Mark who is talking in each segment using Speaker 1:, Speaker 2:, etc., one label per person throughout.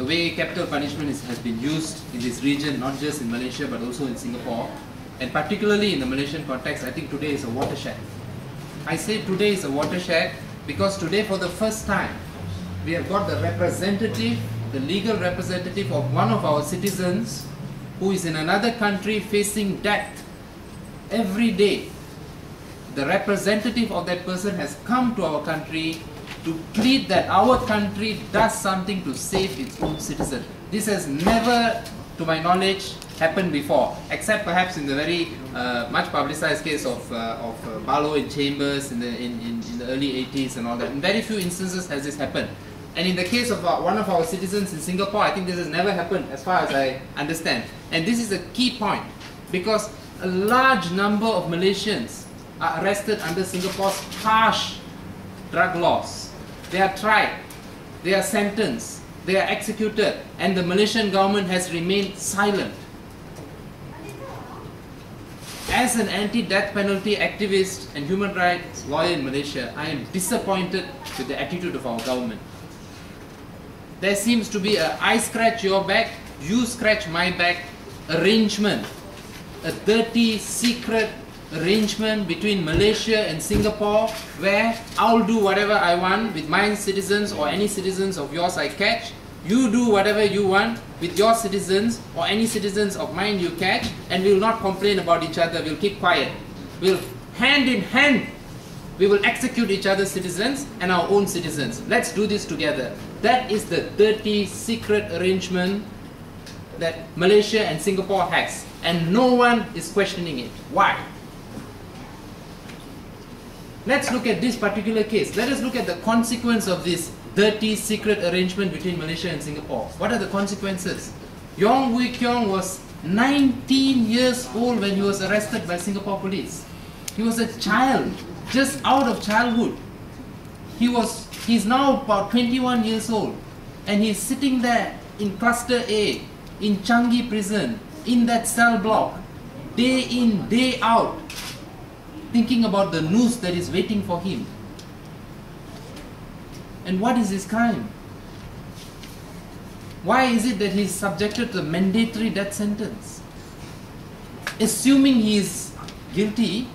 Speaker 1: the way capital punishment is, has been used in this region, not just in Malaysia but also in Singapore, and particularly in the Malaysian context, I think today is a watershed. I say today is a watershed because today for the first time we have got the representative, the legal representative of one of our citizens who is in another country facing death every day. The representative of that person has come to our country to plead that our country does something to save its own citizens. This has never, to my knowledge, happened before, except perhaps in the very uh, much publicized case of, uh, of uh, Barlow in Chambers in the, in, in, in, the early 80s and all that. In very few instances has this happened. And in the case of one of our citizens in Singapore, I think this has never happened as far as I understand. And this is a key point because a large number of Malaysians are arrested under Singapore's harsh drug laws. They are tried, they are sentenced, they are executed, and the Malaysian government has remained silent. As an anti-death penalty activist and human rights lawyer in Malaysia, I am disappointed with the attitude of our government. There seems to be a I scratch your back, you scratch my back arrangement, a dirty secret arrangement between Malaysia and Singapore where I'll do whatever I want with my citizens or any citizens of yours I catch. You do whatever you want with your citizens or any citizens of mine you catch and we'll not complain about each other. We'll keep quiet. We'll hand in hand we will execute each other's citizens and our own citizens. Let's do this together. That is the dirty secret arrangement that Malaysia and Singapore has and no one is questioning it. Why? Let's look at this particular case. Let us look at the consequence of this dirty secret arrangement between Malaysia and Singapore. What are the consequences? Yong Vui Kong was 19 years old when he was arrested by Singapore police. He was a child, just out of childhood. He was he's now about 21 years old and he's sitting there in cluster A in Changi prison in that cell block day in day out thinking about the noose that is waiting for him. And what is his crime? Why is it that he is subjected to a mandatory death sentence? Assuming he is guilty,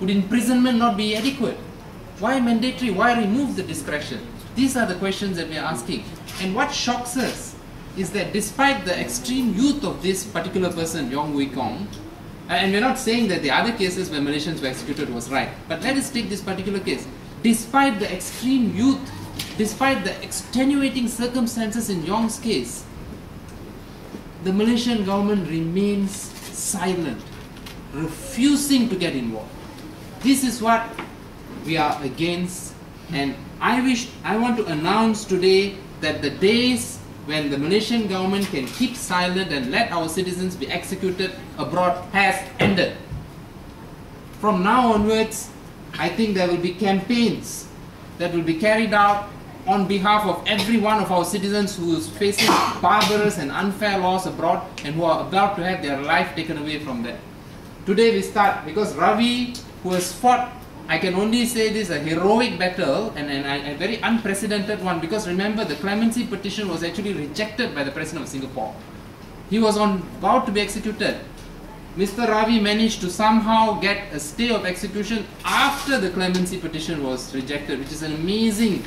Speaker 1: would imprisonment not be adequate? Why mandatory? Why remove the discretion? These are the questions that we are asking. And what shocks us is that despite the extreme youth of this particular person, Yong Vui Kong, Uh, and we're not saying that the other cases where Malaysians were executed was right, but let us take this particular case. Despite the extreme youth, despite the extenuating circumstances in Yong's case, the Malaysian government remains silent, refusing to get involved. This is what we are against, and I wish I want to announce today that the days when the Malaysian government can keep silent and let our citizens be executed abroad has ended. From now onwards, I think there will be campaigns that will be carried out on behalf of every one of our citizens who is facing barbarous and unfair laws abroad and who are about to have their life taken away from them. Today we start because Ravi, who has fought I can only say this a heroic battle and, and a, a, very unprecedented one because remember the clemency petition was actually rejected by the President of Singapore. He was on about to be executed. Mr. Ravi managed to somehow get a stay of execution after the clemency petition was rejected, which is an amazing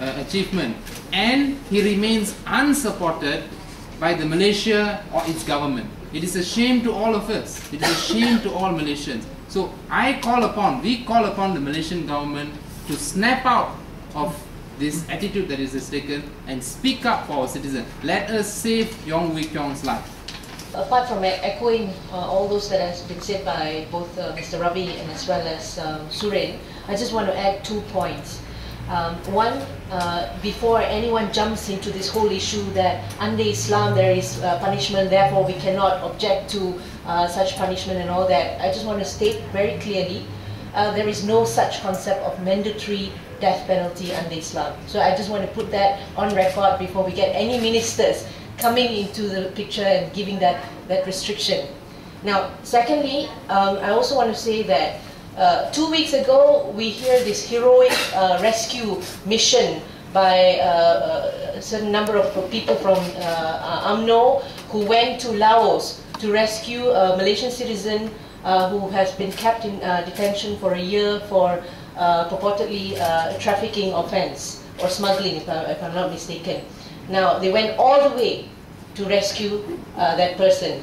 Speaker 1: uh, achievement. And he remains unsupported by the Malaysia or its government. It is a shame to all of us. It is a shame to all Malaysians. So I call upon, we call upon the Malaysian government to snap out of this attitude that is taken and speak up for our citizens. Let us save Yong Vui Kong's life.
Speaker 2: Apart from echoing uh, all those that has been said by both uh, Mr. Ravi and as well as um, I just want to add two points. Um, one, uh, before anyone jumps into this whole issue that under Islam there is uh, punishment, therefore we cannot object to uh, such punishment and all that, I just want to state very clearly, uh, there is no such concept of mandatory death penalty under Islam. So I just want to put that on record before we get any ministers coming into the picture and giving that, that restriction. Now, secondly, um, I also want to say that uh, two weeks ago, we hear this heroic uh, rescue mission by uh, uh a certain number of people from uh, UMNO who went to Laos to rescue a Malaysian citizen uh, who has been kept in detention for a year for purportedly trafficking offense or smuggling, if, I, I'm not mistaken. Now, they went all the way to rescue that person.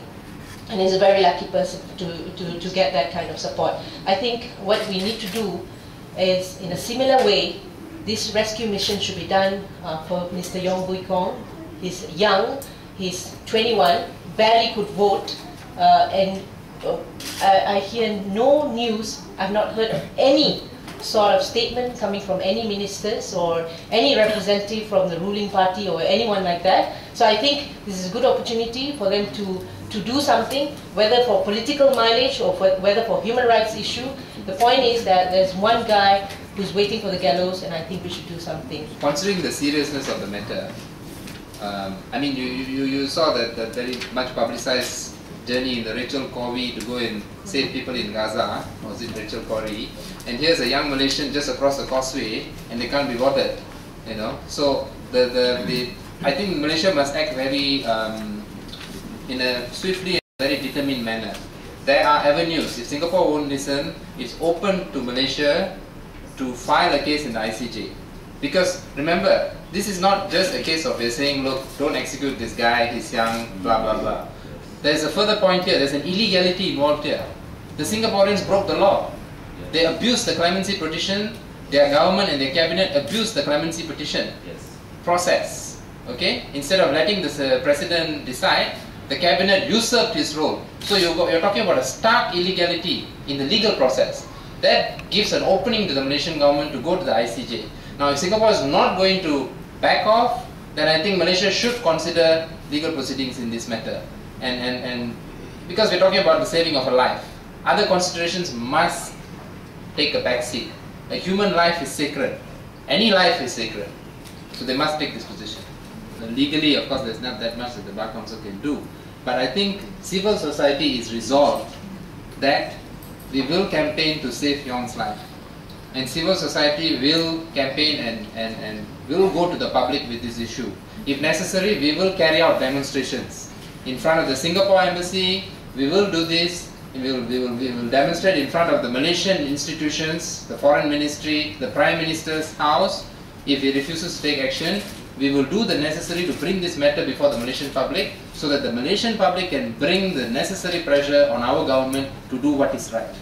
Speaker 2: And he's a very lucky person to, to, to get that kind of support. I think what we need to do is, in a similar way, this rescue mission should be done uh, for Mr. Yong Vui Kong. He's young, he's 21, barely could vote, uh, and uh, I, I hear no news, I've not heard of any sort of statement coming from any ministers or any representative from the ruling party or anyone like that. So I think this is a good opportunity for them to, to do something, whether for political mileage or for, whether for human rights issue. The point is that there's one guy who's waiting for the gallows and I think we should do something.
Speaker 1: Considering the seriousness of the matter, um, I mean, you, you, you saw that, that very much publicized journey in the Rachel Corrie to go and save people in Gaza, was it Rachel Corrie? And here's a young Malaysian just across the causeway and they can't be bothered, you know. So the, the, the I think Malaysia must act very, um, in a swiftly and very determined manner. There are avenues. If Singapore won't listen, it's open to Malaysia to file a case in the ICJ. Because remember, this is not just a case of saying, look, don't execute this guy, he's young, blah blah blah. There's a further point here, there's an illegality involved here. The Singaporeans broke the law. They abused the clemency petition, their government and their cabinet abused the clemency petition
Speaker 3: Yes.
Speaker 1: process. Okay? Instead of letting the uh, president decide, the cabinet usurped his role. So you go, you're talking about a stark illegality in the legal process. That gives an opening to the Malaysian government to go to the ICJ. Now, if Singapore is not going to back off, then I think Malaysia should consider legal proceedings in this matter. And, and, and because we're talking about the saving of a life, other considerations must take a back seat. A human life is sacred. Any life is sacred. So they must take this position. Legally, of course, there's not that much that the Bar Council can do. But I think civil society is resolved that we will campaign to save Yong's life. And civil society will campaign and, and, and will go to the public with this issue. If necessary, we will carry out demonstrations. In front of the Singapore embassy, we will do this. We will, we, will, we will demonstrate in front of the Malaysian institutions, the foreign ministry, the prime minister's house. If he refuses to take action, we will do the necessary to bring this matter before the Malaysian public so that the Malaysian public can bring the necessary pressure on our government to do what is right.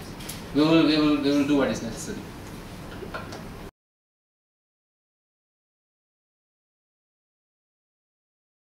Speaker 1: We will, we will, we will do what is necessary.